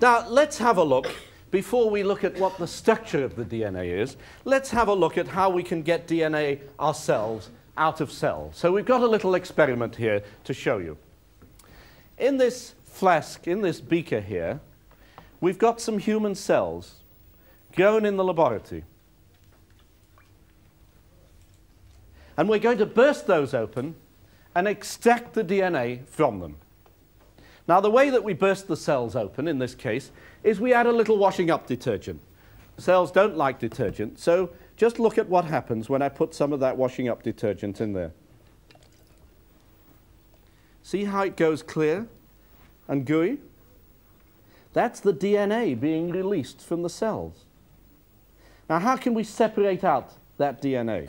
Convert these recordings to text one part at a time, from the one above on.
Now, let's have a look, before we look at what the structure of the DNA is, let's have a look at how we can get DNA ourselves out of cells. So we've got a little experiment here to show you. In this flask, in this beaker here, we've got some human cells grown in the laboratory. And we're going to burst those open and extract the DNA from them. Now, the way that we burst the cells open in this case is we add a little washing up detergent. Cells don't like detergent, so just look at what happens when I put some of that washing up detergent in there. See how it goes clear and gooey? That's the DNA being released from the cells. Now, how can we separate out that DNA?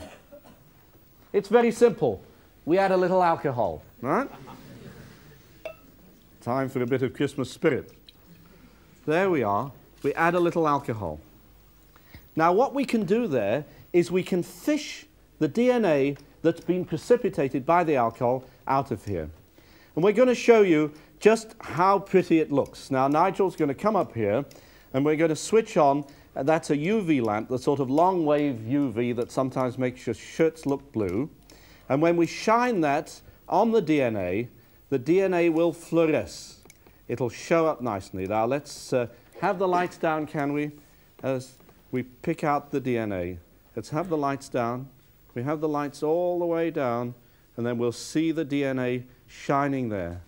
It's very simple. We add a little alcohol, right? Time for a bit of Christmas spirit. There we are. We add a little alcohol. Now, what we can do there is we can fish the DNA that's been precipitated by the alcohol out of here. And we're going to show you just how pretty it looks. Now, Nigel's going to come up here, and we're going to switch on. That's a UV lamp, the sort of long wave UV that sometimes makes your shirts look blue. And when we shine that on the DNA, the DNA will fluoresce. It'll show up nicely. Now let's uh, have the lights down, can we? As we pick out the DNA. Let's have the lights down. We have the lights all the way down, and then we'll see the DNA shining there.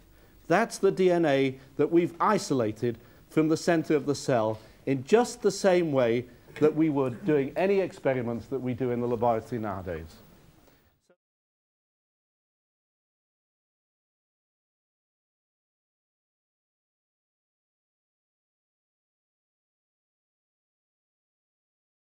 That's the DNA that we've isolated from the center of the cell in just the same way that we would doing any experiments that we do in the laboratory nowadays.